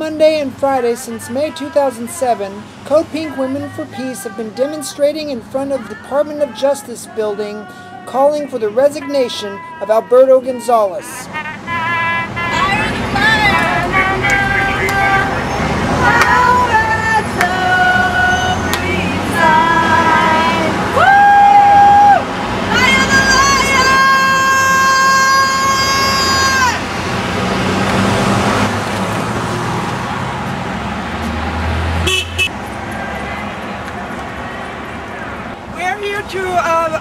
Monday and Friday since May 2007, Code Pink Women for Peace have been demonstrating in front of the Department of Justice building calling for the resignation of Alberto Gonzales.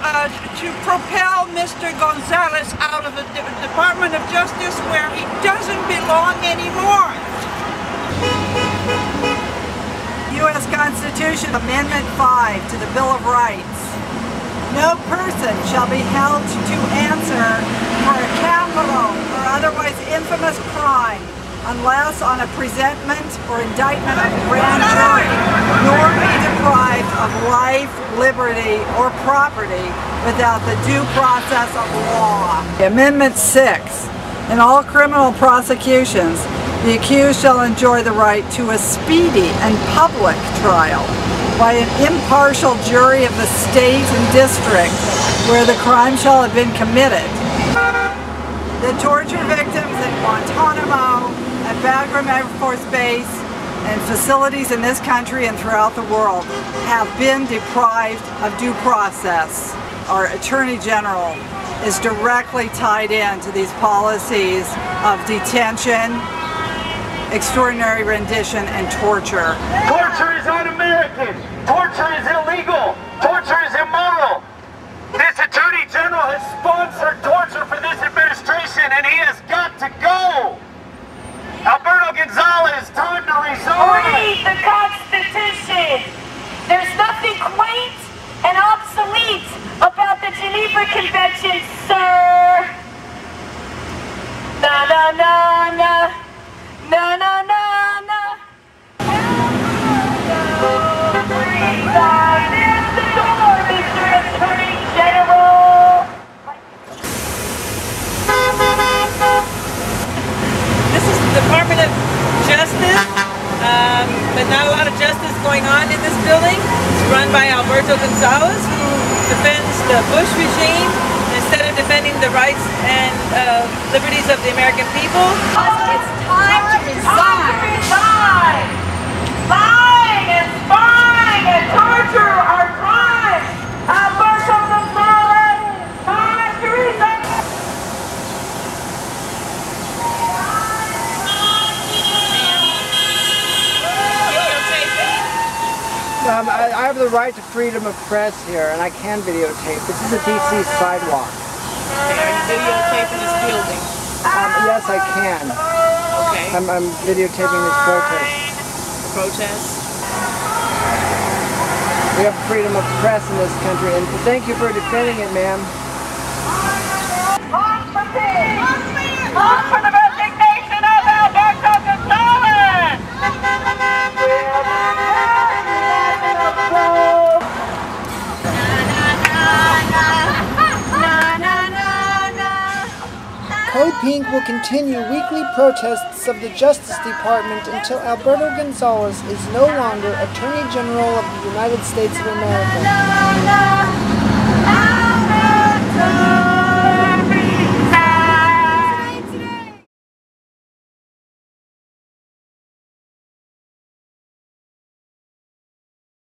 Uh, to propel Mr. Gonzales out of the Department of Justice where he doesn't belong anymore. U.S. Constitution Amendment 5 to the Bill of Rights. No person shall be held to answer for a capital or otherwise infamous crime unless on a presentment or indictment of the grand jury, nor be deprived of life, liberty, or property without the due process of law. Amendment 6. In all criminal prosecutions, the accused shall enjoy the right to a speedy and public trial by an impartial jury of the state and district where the crime shall have been committed. The torture victims at Guantanamo, at Bagram Air Force Base, and facilities in this country and throughout the world have been deprived of due process. Our Attorney General is directly tied in to these policies of detention, extraordinary rendition, and torture. Torture is un-American. Torture is illegal. Torture is immoral. This Attorney General has sponsored torture for this administration and he has got to go. Alberto Gonzales, time to resign. Read the Constitution. There's nothing quaint and obsolete the Convention, sir. Na na na na. Na na na Department of Justice, um, but not a lot of justice going on in this building. It's run by Alberto Gonzales, the Bush regime instead of defending the rights and uh, liberties of the American people. It's time to resign. Resign. Lying and spying and torture are crimes. Alberto Gonzales, time to resign. Um, I, I have the right to freedom of press here, and I can videotape. This is a DC sidewalk. Okay, are you videotaping this building? Um, yes, I can. Okay. I'm, I'm videotaping this protest. Protest. We have freedom of press in this country, and thank you for defending it, ma'am. Code Pink will continue weekly protests of the Justice Department until Alberto Gonzales is no longer Attorney General of the United States of America.